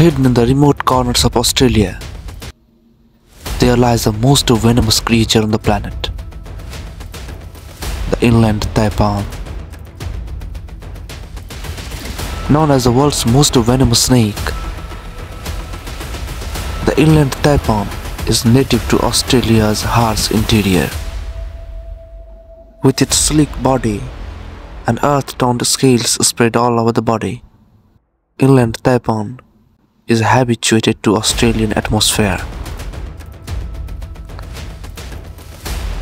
Hidden in the remote corners of Australia, there lies the most venomous creature on the planet. The inland taipan. Known as the world's most venomous snake, the inland taipan is native to Australia's harsh interior. With its sleek body and earth-toned scales spread all over the body, inland taipan is habituated to Australian atmosphere.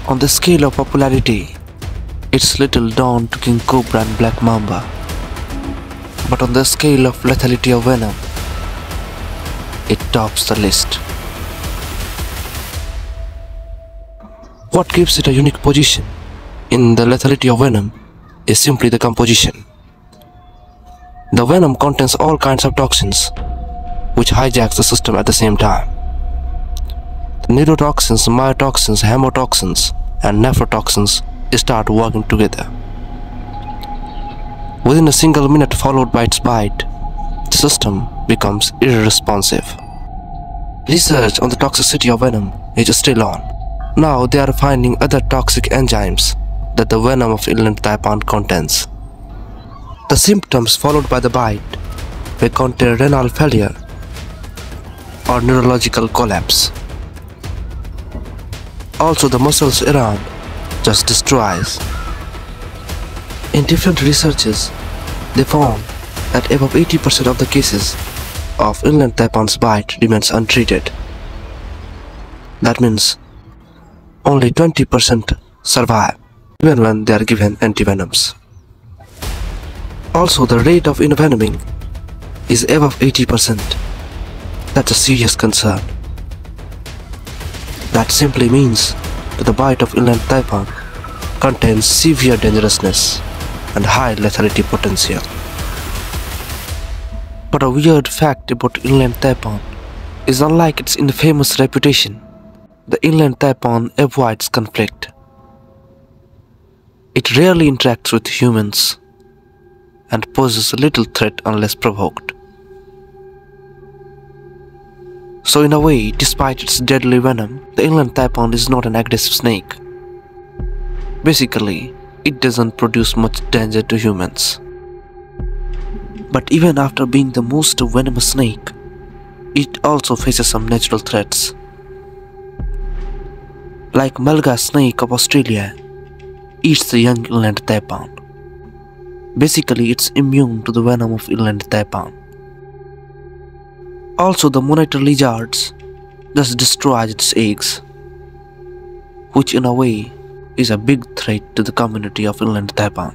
On the scale of popularity, it's little down to King Cobra and Black Mamba. But on the scale of lethality of venom, it tops the list. What gives it a unique position in the lethality of venom is simply the composition. The venom contains all kinds of toxins, which hijacks the system at the same time. The neurotoxins, myotoxins, hemotoxins, and nephrotoxins start working together. Within a single minute followed by its bite, the system becomes irresponsive. Research on the toxicity of venom is still on. Now they are finding other toxic enzymes that the venom of inland taipan contains. The symptoms followed by the bite may contain renal failure or neurological collapse. Also the muscles around just destroys. In different researches, they found that above 80% of the cases of inland taipan's bite remains untreated. That means only 20% survive even when they are given antivenoms. Also, the rate of envenoming is above 80%. That's a serious concern. That simply means that the bite of inland taipan contains severe dangerousness and high lethality potential. But a weird fact about inland taipan is unlike its infamous reputation, the inland taipan avoids conflict. It rarely interacts with humans and poses little threat unless provoked. So in a way, despite its deadly venom, the inland taipan is not an aggressive snake. Basically, it doesn't produce much danger to humans. But even after being the most venomous snake, it also faces some natural threats. Like Mulga snake of Australia, eats the young inland taipan. Basically, it's immune to the venom of inland taipan. Also, the monitor lizards thus destroys its eggs, which in a way is a big threat to the community of inland taipan.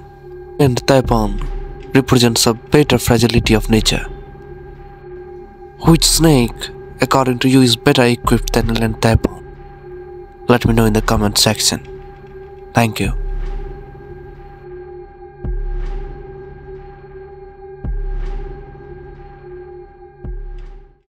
And taipan represents a better fragility of nature. Which snake, according to you, is better equipped than inland taipan? Let me know in the comment section. Thank you.